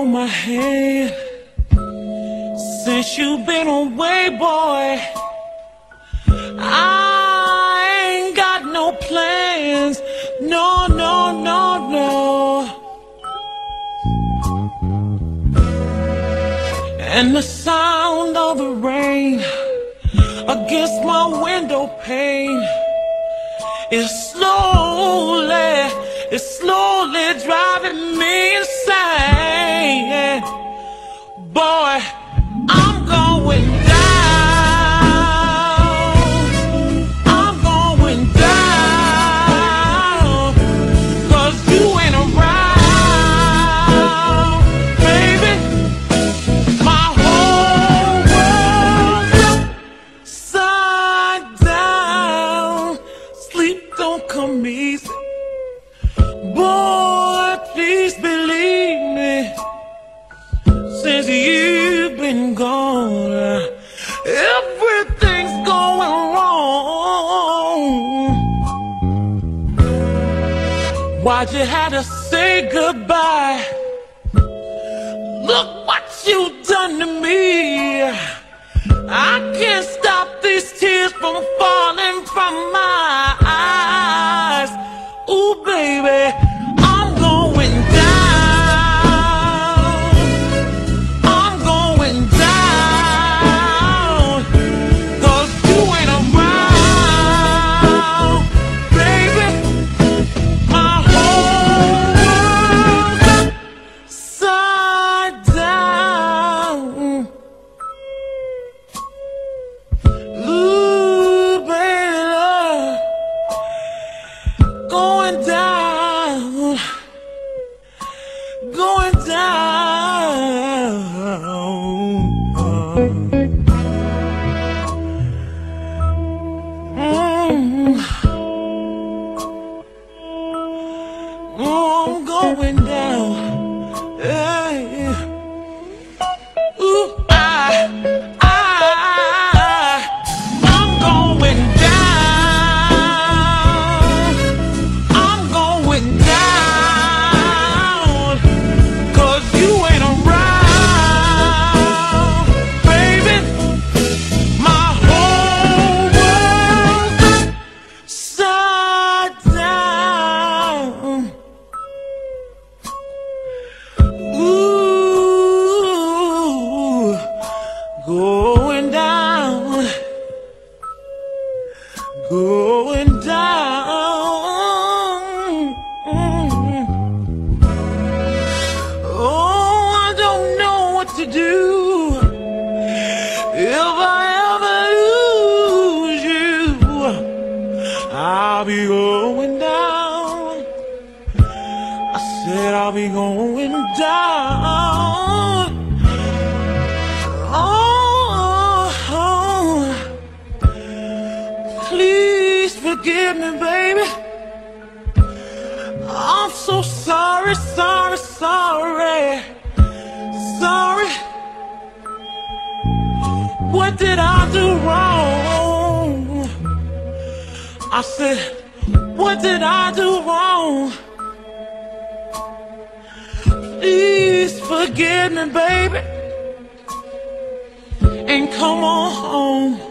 hold my hand. Since you've been away, boy, I ain't got no plans. No, no, no, no. And the sound of the rain against my window pane is slowly, is slowly driving me Why'd you have to say goodbye? Look what you've done to me. I can't stop these tears from falling going down, going down. Oh, I'm going down. Hey. Going down. Oh, I don't know what to do if I ever lose you. I'll be going down. I said I'll be going down. Forgive me, baby. I'm so sorry, sorry, sorry, sorry. What did I do wrong? I said, what did I do wrong? Please forgive me, baby. And come on home.